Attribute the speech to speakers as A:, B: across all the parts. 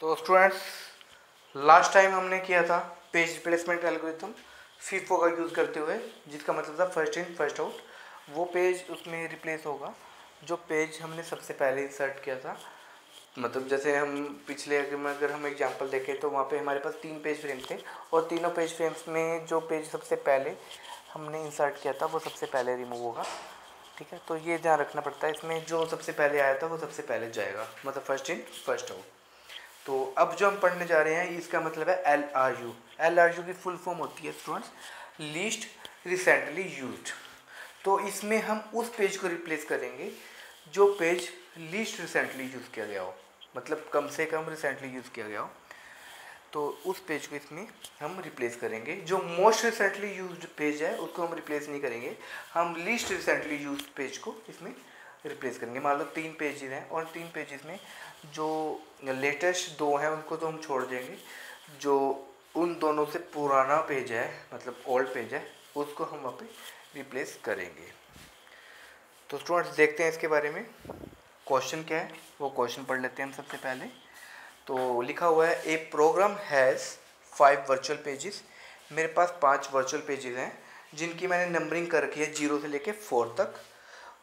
A: तो students last time हमने किया था पेज रिप्लेसमेंट एल्गोरिथम फीफो का यूज़ करते हुए, जिसका मतलब था फ़र्स्ट इन फ़र्स्ट आउट वो पेज उसमें रिप्लेस होगा, जो पेज हमने सबसे पहले इंसर्ट किया था। मतलब जैसे हम पिछले में, अगर हम एग्जांपल देखें तो वहाँ पे हमारे पास तीन पेज फ्रेम थे, और तीनों पेज फ्रेम्स में जो पेज सबसे पहले हमने इंसर्ट किया था, वो सबसे पहले रिमूव होगा। ठीक है? तो ये ध्यान रखना पड़ता है, इसमें जो सबसे पहले आया था, वो सबसे पहले जाएगा। मतलब फ़र्स्ट इन फ़र्स्ट आउट तो अब जो हम पढ़ने जा रहे हैं, इसका मतलब है L R U L R U की फुल फॉर्म होती है स्टूडेंट्स लीस्ट रिसेंटली यूज़ तो इसमें हम उस पेज को रिप्लेस करेंगे, जो पेज लीस्ट रिसेंटली यूज़ किया गया हो। मतलब कम से कम रिसेंटली यूज़ किया गया हो। तो उस पेज को इसमें हम रिप्लेस करेंगे। जो मोस्ट रिसेंटली यूज्ड पेज है, उसको हम रिप्लेस नहीं करेंगे। हम लीस्ट रिसेंटली यूज़ पेज को इसमें रिप्लेस करेंगे। मान लो तीन पेजेस हैं, और तीन पेजेस में जो लेटेस्ट दो हैं, उनको तो हम छोड़ देंगे। जो उन दोनों से पुराना पेज है मतलब ओल्ड पेज है, उसको हम वहाँ पे रिप्लेस करेंगे। तो स्टूडेंट्स देखते हैं इसके बारे में। क्वेश्चन क्या है? वो क्वेश्चन पढ़ लेते हैं हम सबसे पहले। तो लिखा हुआ है a program has five virtual pages मेरे पास पाँच वर्चुअल पेजेस हैं, जिनकी मैंने नंबरिंग कर रखी है ज़ीरो से लेके फोर तक।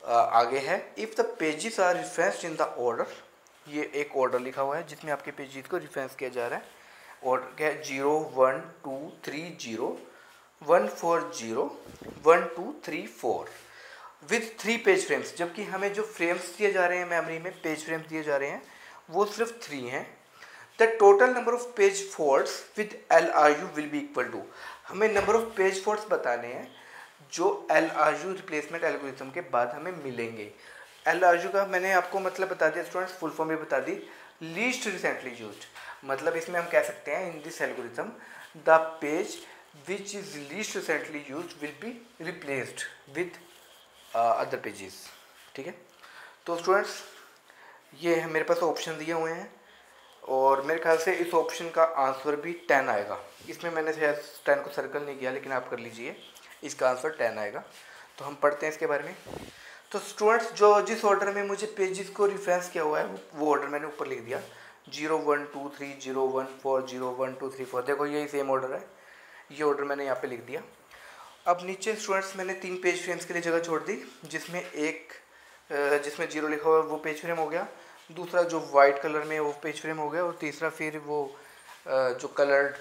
A: आगे है if the pages are referenced in the order ये एक ऑर्डर लिखा हुआ है, जिसमें आपके पेजेस को रिफरेंस किया जा रहा है। ऑर्डर क्या है? Zero, one, two, three, zero, one, four, zero, one, two, three, four. With three page frames जबकि हमें जो फ्रेम्स दिए जा रहे हैं मेमोरी में पेज फ्रेम्स दिए जा रहे हैं, वो सिर्फ़ थ्री हैं। The total number of page faults with L R U will be equal to हमें नंबर ऑफ़ पेज फोर्ट्स बताने हैं, जो L R U replacement algorithm के बाद हमें मिलेंगे। एल आर का मैंने आपको मतलब बता दिया स्टूडेंट्स फुल फॉर्म भी बता दी। लीस्ट रिसेंटली यूज़ मतलब इसमें हम कह सकते हैं in this algorithm the page which is least recently used will be replaced with other pages ठीक है? तो स्टूडेंट्स ये मेरे पास ऑप्शन दिए हुए हैं, और मेरे ख्याल से इस ऑप्शन का आंसर भी टेन आएगा। इसमें मैंने शायद टेन को सर्कल नहीं किया, लेकिन आप कर लीजिए, इसका आंसर टेन आएगा। तो हम पढ़ते हैं इसके बारे में। तो स्टूडेंट्स जो जिस ऑर्डर में मुझे पेजेस को रिफ्रेंस किया हुआ है, वो ऑर्डर मैंने ऊपर लिख दिया। Zero one two three, zero one four, zero one two three four. देखो, यही सेम ऑर्डर है। ये ऑर्डर मैंने यहाँ पे लिख दिया। अब नीचे स्टूडेंट्स मैंने तीन पेज फ्रेम्स के लिए जगह छोड़ दी, जिसमें एक जिसमें ज़ीरो लिखा हुआ है, वो पेज फ्रेम हो गया। दूसरा जो वाइट कलर में वो पेज फ्रेम हो गया। और तीसरा फिर वो जो कलर्ड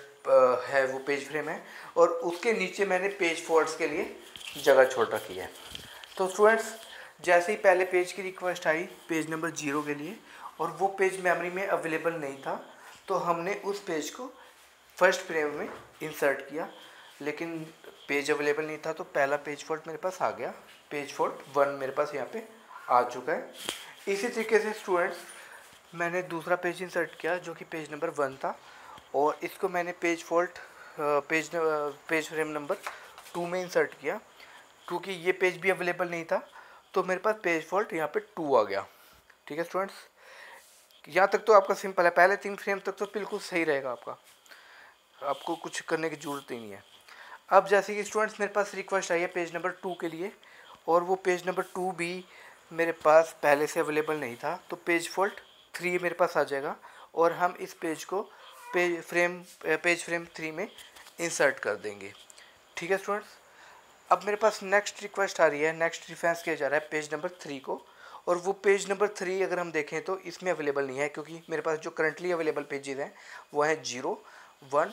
A: है, वो पेज फ्रेम है। और उसके नीचे मैंने पेज फोर्ड्स के लिए जगह छोड़ रखी है। तो स्टूडेंट्स जैसे ही पहले पेज की रिक्वेस्ट आई पेज नंबर ज़ीरो के लिए, और वो पेज मेमोरी में अवेलेबल नहीं था तो हमने उस पेज को फ़र्स्ट फ्रेम में इंसर्ट किया। लेकिन पेज अवेलेबल नहीं था तो पहला पेज फॉल्ट मेरे पास आ गया। पेज फॉल्ट वन मेरे पास यहाँ पे आ चुका है। इसी तरीके से स्टूडेंट्स मैंने दूसरा पेज इंसर्ट किया, जो कि पेज नंबर वन था। और इसको मैंने page fault page page frame number two में इंसर्ट किया, क्योंकि ये पेज भी अवेलेबल नहीं था। तो मेरे पास पेज फॉल्ट यहाँ पे टू आ गया। ठीक है स्टूडेंट्स यहाँ तक तो आपका सिंपल है। पहले तीन फ्रेम तक तो बिल्कुल सही रहेगा आपका। आपको कुछ करने की ज़रूरत ही नहीं है। अब जैसे कि स्टूडेंट्स मेरे पास रिक्वेस्ट आई है पेज नंबर टू के लिए, और वो पेज नंबर टू भी मेरे पास पहले से अवेलेबल नहीं था तो पेज फॉल्ट थ्री मेरे पास आ जाएगा, और हम इस पेज को page frame page frame three में इंसर्ट कर देंगे। ठीक है स्टूडेंट्स अब मेरे पास नेक्स्ट रिक्वेस्ट आ रही है नेक्स्ट रिफरेंस किया जा रहा है पेज नंबर थ्री को। और वो पेज नंबर थ्री अगर हम देखें तो इसमें अवेलेबल नहीं है क्योंकि मेरे पास जो करंटली अवेलेबल पेजेज हैं, वो हैं ज़ीरो वन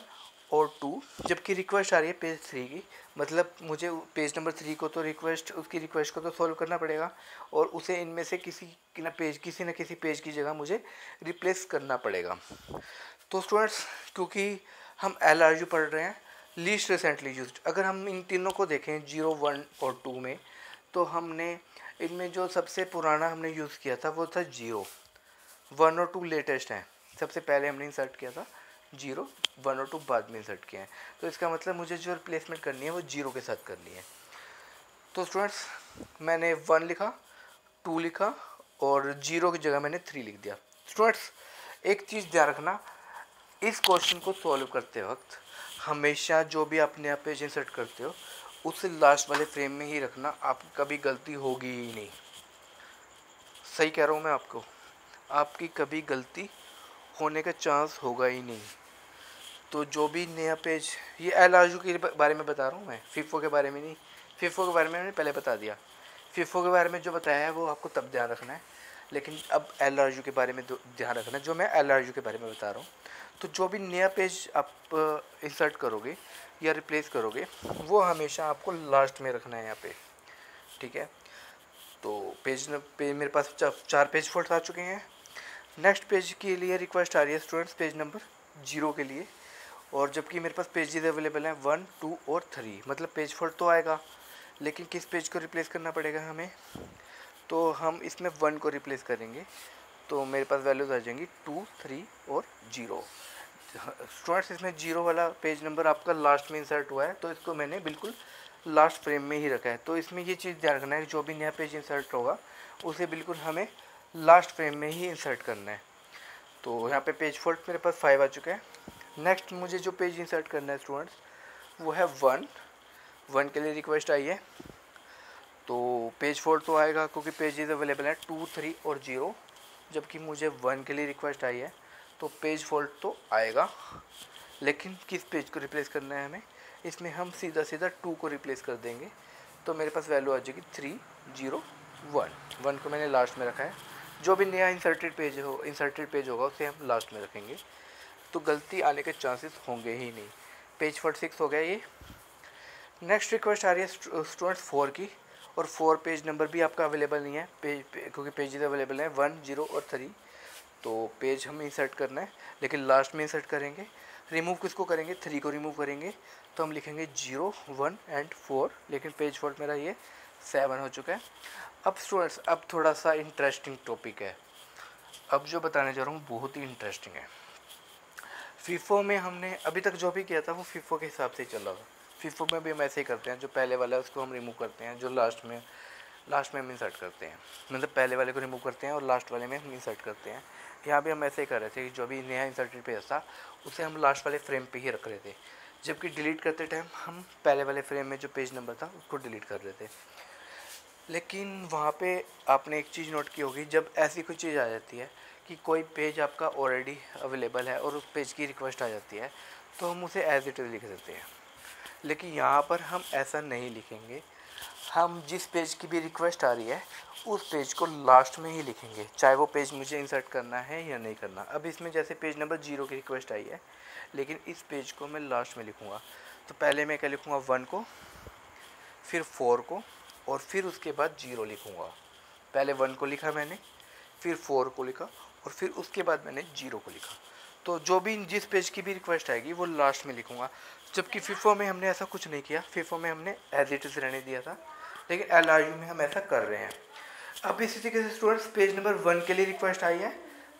A: और टू जबकि रिक्वेस्ट आ रही है पेज थ्री की। मतलब मुझे पेज नंबर थ्री को तो रिक्वेस्ट उसकी रिक्वेस्ट को तो सॉल्व करना पड़ेगा और उसे इनमें से किसी ना पेज किसी न किसी पेज की जगह मुझे रिप्लेस करना पड़ेगा। तो स्टूडेंट्स क्योंकि हम यू पढ़ रहे हैं लीस्ट रिसेंटली यूज़ अगर हम इन तीनों को देखें ज़ीरो वन और टू में तो हमने इनमें जो सबसे पुराना हमने यूज़ किया था, वो था ज़ीरो वन और टू लेटेस्ट हैं. सबसे पहले हमने इंसर्ट किया था ज़ीरो वन और टू बाद में इंसर्ट किया है. तो इसका मतलब मुझे जो रिप्लेसमेंट करनी है, वो ज़ीरो के साथ करनी है. तो स्टूडेंट्स मैंने वन लिखा टू लिखा और ज़ीरो की जगह मैंने थ्री लिख दिया. स्टूडेंट्स एक चीज़ ध्यान रखना, इस क्वेश्चन को सॉल्व करते वक्त हमेशा जो भी अपने आप पेज इंसर्ट करते हो, उसे लास्ट वाले फ्रेम में ही रखना आपकी कभी गलती होगी ही नहीं। सही कह रहा हूँ मैं आपको, आपकी कभी गलती होने का चांस होगा ही नहीं। तो जो भी नया पेज ये एल आर के बारे में बता रहा हूँ मैं फिफो के बारे में नहीं। फिफो के बारे में मैंने पहले बता दिया। फिफो के बारे में जो बताया है, वो आपको तब ध्यान रखना है। लेकिन अब एल आर के बारे में ध्यान रखना है, जो मैं एल आर के बारे में बता रहा हूँ। तो जो भी नया पेज आप इंसर्ट करोगे या रिप्लेस करोगे, वो हमेशा आपको लास्ट में रखना है यहाँ पे। ठीक है? तो पेज पे मेरे पास चार पेज फोल्ड आ चुके हैं। नेक्स्ट पेज के लिए रिक्वेस्ट आ रही है स्टूडेंट्स पेज नंबर ज़ीरो के लिए। और जबकि मेरे पास पेजेस अवेलेबल हैं वन टू और थ्री मतलब पेज फोल्ड तो आएगा, लेकिन किस पेज को रिप्लेस करना पड़ेगा हमें? तो हम इसमें वन को रिप्लेस करेंगे। तो मेरे पास वैल्यूज़ आ जाएँगी टू थ्री और ज़ीरो। स्टूडेंट्स, इसमें ज़ीरो वाला पेज नंबर आपका लास्ट में इंसर्ट हुआ है तो इसको मैंने बिल्कुल लास्ट फ्रेम में ही रखा है। तो इसमें ये चीज़ ध्यान रखना है, जो भी नया पेज इंसर्ट होगा, उसे बिल्कुल हमें लास्ट फ्रेम में ही इंसर्ट करना है। तो यहाँ पे पेज फोल्ड मेरे पास फाइव आ चुका है। नेक्स्ट मुझे जो पेज इंसर्ट करना है स्टूडेंट्स वो है वन वन के लिए रिक्वेस्ट आई है। तो पेज फोल्ड तो आएगा, क्योंकि पेजेस अवेलेबल हैं टू थ्री और ज़ीरो जबकि मुझे वन के लिए रिक्वेस्ट आई है। तो पेज फॉल्ट तो आएगा। लेकिन किस पेज को रिप्लेस करना है हमें? इसमें हम सीधा सीधा टू को रिप्लेस कर देंगे। तो मेरे पास वैल्यू आ जाएगी थ्री ज़ीरो वन वन को मैंने लास्ट में रखा है। जो भी नया इंसर्टेड पेज हो इंसर्टेड पेज होगा उसे हम लास्ट में रखेंगे। तो गलती आने के चांसेस होंगे ही नहीं। पेज फोर्टी सिक्स हो गया ये। नेक्स्ट रिक्वेस्ट आ रही है स्टूडेंट्स फोर की। और फोर पेज नंबर भी आपका अवेलेबल नहीं है। पेज पे, क्योंकि पेजेस अवेलेबल हैं। वन ज़ीरो और थ्री तो पेज हम इंसर्ट करना है, लेकिन लास्ट में इंसर्ट करेंगे। रिमूव किसको करेंगे? थ्री को रिमूव करेंगे। तो हम लिखेंगे ज़ीरो वन एंड फोर लेकिन पेज फोल्ड मेरा ये सेवन हो चुका है। अब स्टूडेंट्स अब थोड़ा सा इंटरेस्टिंग टॉपिक है। अब जो बताने जा रहा हूँ, बहुत ही इंटरेस्टिंग है। फीफो में हमने, अभी तक जो भी किया था, वो फीफो के हिसाब से चल रहा था फीफो में भी हम ऐसे ही करते हैं, जो पहले वाला है, उसको हम रिमूव करते हैं, जो लास्ट में लास्ट में हम इंसर्ट करते हैं। मतलब पहले वाले को रिमूव करते हैं और लास्ट वाले में हम इंसर्ट करते हैं। यहाँ भी हम ऐसे कर रहे थे कि जो भी नया इंसर्टेड पेज था, उसे हम लास्ट वाले फ्रेम पे ही रख रहे थे। जबकि डिलीट करते टाइम हम पहले वाले फ्रेम में जो पेज नंबर था, उसको डिलीट कर रहे थे। लेकिन वहाँ पे आपने एक चीज़ नोट की होगी, जब ऐसी कोई चीज़ आ जाती है कि कोई पेज आपका ऑलरेडी अवेलेबल है और उस पेज की रिक्वेस्ट आ जाती है तो हम उसे एज इट इज़ लिख देते हैं। लेकिन यहाँ पर हम ऐसा नहीं लिखेंगे। हम जिस पेज की भी रिक्वेस्ट आ रही है, उस पेज को लास्ट में ही लिखेंगे। चाहे वो पेज मुझे इंसर्ट करना है या नहीं करना। अब इसमें जैसे पेज नंबर ज़ीरो की रिक्वेस्ट आई है, लेकिन इस पेज को मैं लास्ट में लिखूँगा। तो पहले मैं क्या लिखूँगा? वन को, फिर फोर को, और फिर उसके बाद ज़ीरो लिखूँगा। पहले वन को लिखा मैंने, फिर फोर को लिखा, और फिर उसके बाद मैंने ज़ीरो को लिखा। तो जो भी जिस पेज की भी रिक्वेस्ट आएगी, वो लास्ट में लिखूँगा। जबकि फिफो में हमने ऐसा कुछ नहीं किया। फिफो में हमने एज इट इज़ रहने दिया था। लेकिन यू में हम ऐसा कर रहे हैं। अब इसी तरीके से स्टूडेंट्स पेज नंबर वन के लिए रिक्वेस्ट आई है।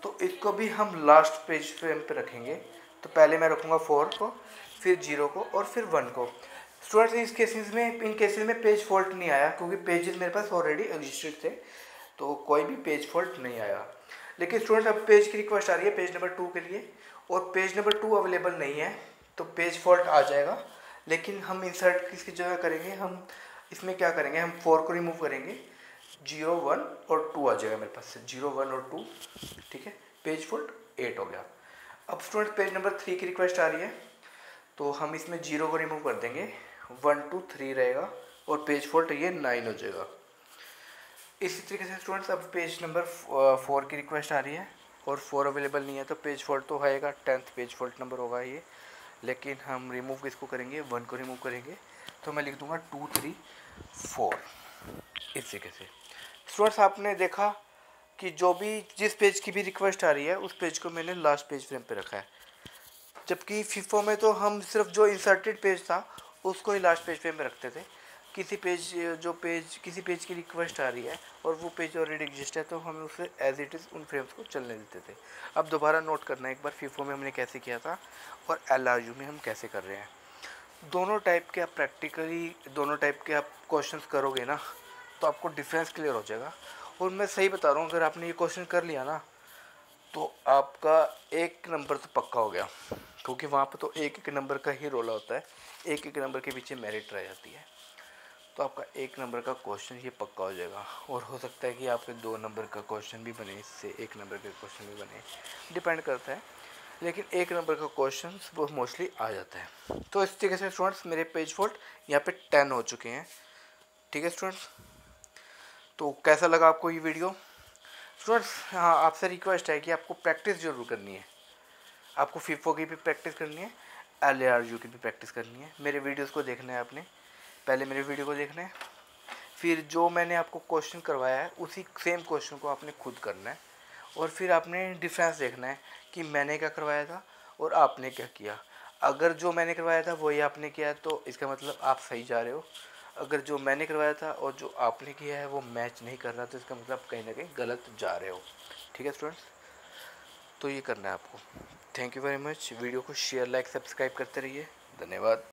A: तो इसको भी हम लास्ट पेज फ्रेम पे रखेंगे। तो पहले मैं रखूँगा फोर को, फिर ज़ीरो को और फिर वन को। स्टूडेंट्स इस केसेस में, इन केसेस में पेज फॉल्ट नहीं आया, क्योंकि पेजेस मेरे पास ऑलरेडी एग्जिस्टेड थे। तो कोई भी पेज फॉल्ट नहीं आया। लेकिन स्टूडेंट्स अब पेज की रिक्वेस्ट आ रही है पेज नंबर टू के लिए। और पेज नंबर टू अवेलेबल नहीं है। तो पेज फॉल्ट आ जाएगा। लेकिन हम इंसर्ट किसकी जगह करेंगे? हम इसमें क्या करेंगे? हम फोर को रिमूव करेंगे। ज़ीरो वन और टू आ जाएगा मेरे पास से। ज़ीरो वन और टू ठीक है? पेज फॉल्ट एट हो गया। अब स्टूडेंट पेज नंबर थ्री की रिक्वेस्ट आ रही है। तो हम इसमें ज़ीरो को रिमूव कर देंगे। वन टू थ्री रहेगा और पेज फॉल्ट ये नाइन हो जाएगा। इसी तरीके से स्टूडेंट्स अब पेज नंबर फोर की रिक्वेस्ट आ रही है। और फोर अवेलेबल नहीं है तो पेज फॉल्ट तो आएगा। टेंथ पेज फॉल्ट नंबर होगा ये। लेकिन हम रिमूव किसको करेंगे वन को रिमूव करेंगे। तो मैं लिख दूँगा टू थ्री फोर इस तरीके से। स्टूडेंट्स आपने देखा कि जो भी, जिस पेज की भी रिक्वेस्ट आ रही है, उस पेज को मैंने लास्ट पेज फ्रेम पे रखा है। जबकि फिफो में तो हम सिर्फ़ जो इंसर्टेड पेज था, उसको ही लास्ट पेज फ्रेम पे रखते थे। किसी पेज, जो पेज, किसी पेज की रिक्वेस्ट आ रही है और वो पेज ऑलरेडी एग्जिस्ट है तो हम उसे एज इट इज़ उन फ्रेम्स को चलने देते थे। अब दोबारा नोट करना है एक बार फीफो में हमने कैसे किया था और एल में हम कैसे कर रहे हैं। दोनों टाइप के आप प्रैक्टिकली दोनों टाइप के आप क्वेश्चंस करोगे ना तो आपको डिफरेंस क्लियर हो जाएगा। और मैं सही बता रहा हूँ, अगर आपने ये क्वेश्चन कर लिया ना तो आपका एक नंबर तो पक्का हो गया, क्योंकि वहाँ पर तो एक एक नंबर का ही रोला होता है एक एक नंबर के पीछे मेरिट रह जाती है। तो आपका एक नंबर का क्वेश्चन ये पक्का हो जाएगा। और हो सकता है कि आपके दो नंबर का क्वेश्चन भी बने, इससे एक नंबर के क्वेश्चन भी बने। डिपेंड करता है। लेकिन एक नंबर का क्वेश्चन वो मोस्टली आ जाता है। तो इस तरीके से स्टूडेंट्स मेरे पेज फोल्ट यहाँ पे टेन हो चुके हैं। ठीक है स्टूडेंट्स तो कैसा लगा आपको ये वीडियो स्टूडेंट्स हाँ आपसे रिक्वेस्ट है कि आपको प्रैक्टिस ज़रूर करनी है। आपको फिफो की भी प्रैक्टिस करनी है एल की भी प्रैक्टिस करनी है। मेरे वीडियोज़ को देखना है आपने। पहले मेरे वीडियो को देखना है। फिर जो मैंने आपको क्वेश्चन करवाया है, उसी सेम क्वेश्चन को आपने खुद करना है। और फिर आपने डिफरेंस देखना है कि मैंने क्या करवाया था और आपने क्या किया। अगर जो मैंने करवाया था, वही आपने किया तो इसका मतलब आप सही जा रहे हो। अगर जो मैंने करवाया था और जो आपने किया है, वो मैच नहीं कर रहा तो इसका मतलब कहीं ना कहीं गलत जा रहे हो। ठीक है स्टूडेंट्स तो ये करना है आपको। Thank you very much video को शेयर लाइक सब्सक्राइब करते रहिए। धन्यवाद।